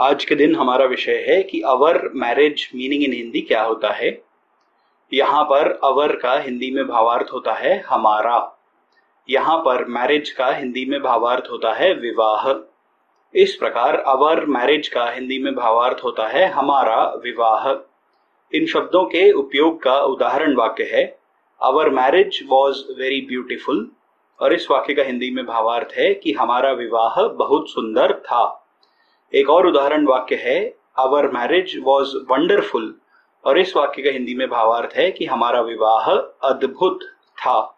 आज के दिन हमारा विषय है कि our marriage meaning in Hindi क्या होता है? यहाँ पर अवर का हिंदी में भावार्थ होता है हमारा। यहाँ पर मैरिज का हिंदी में भावार्थ होता है विवाह। इस प्रकार अवर मैरिज का हिंदी में भावार्थ होता है हमारा विवाह। इन शब्दों के उपयोग का उदाहरण वाक्य है our marriage was very beautiful और इस वाक्य का हिंदी में भावार्थ है कि हमारा विवाह बहुत सुंदर था। एक और उदाहरण वाक्य है आवर मैरिज वॉज़ वंडरफुल और इस वाक्य का हिंदी में भावार्थ है कि हमारा विवाह अद्भुत था।